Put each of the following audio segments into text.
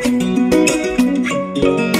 Thank you.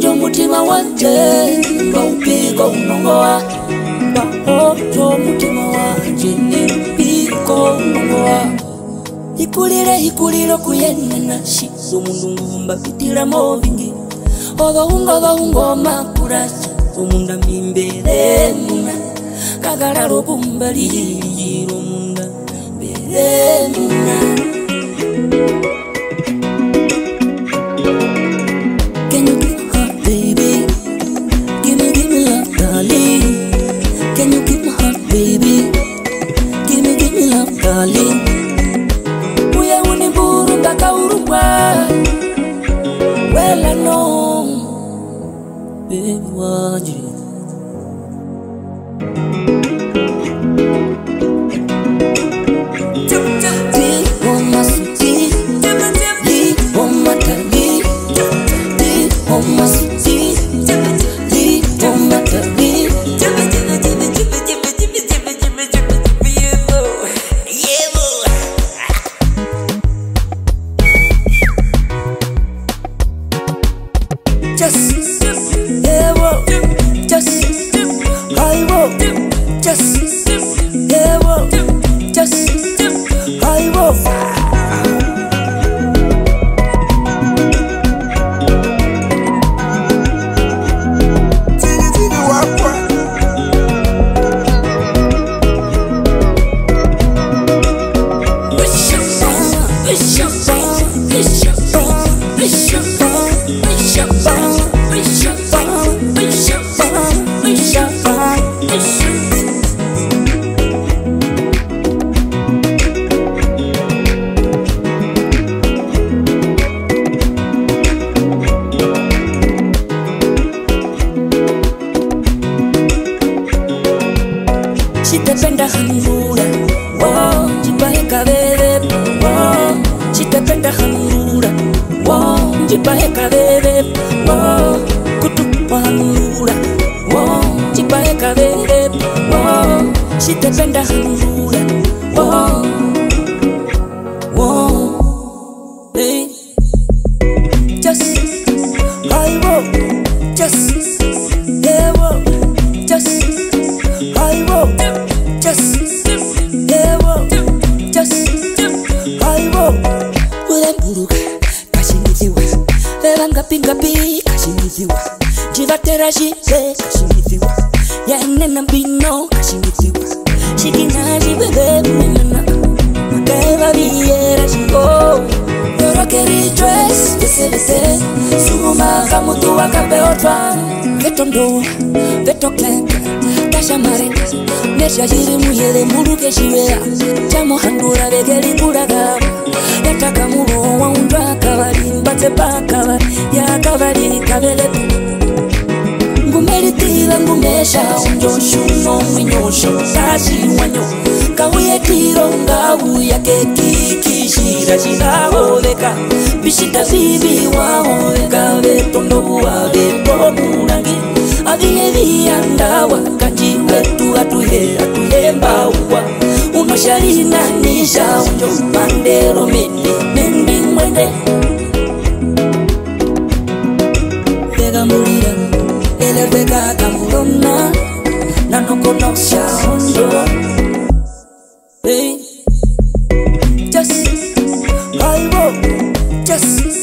ndo mutima wanje baupiko unongowa mbao ndo mutima wanje ipiko unongowa ikulile ikulilo kuyenena sizomundungumba pitilamo vingi ogohungo gohungo makulasa omunda mimbele muna kagala lokumba liyiliyilo munda mbele muna world you penda hanurura njipahe kavevepo citependa hanurura njipahe kavevepo kutupa hanurura njipahe kavevepo citependa hanurura Yeah just, ewo, just, aiwo, uremburuka, kashinithiwa, leva ngapi ngapi, kashinithiwa, jivatera jize, kashinithiwa, ya nena mbino, kashinithiwa, shikina jibebe, mwenana, mateva viera jiko, yoro keri dress, vese vese, sumu maha mutu wakabe otwa, veto ndo, veto klenka, chamare nechachiri muyele muluke chivea chamuhandura veke rikuraka yataka muroho waundu akavari mbatse paakavari yakavari kavelepo ngumeritiva ngumesha unjoshuno mwinyosho kachiwanyo kauye tironga uya kekikishira chidahoveka vishita vivi wahoveka vetondouwa vetomura na jalinanisha unjo mpandero mene nendimwene tekamulira eletekakamukomna nanokonosha unjo Hey. Just, I will, just.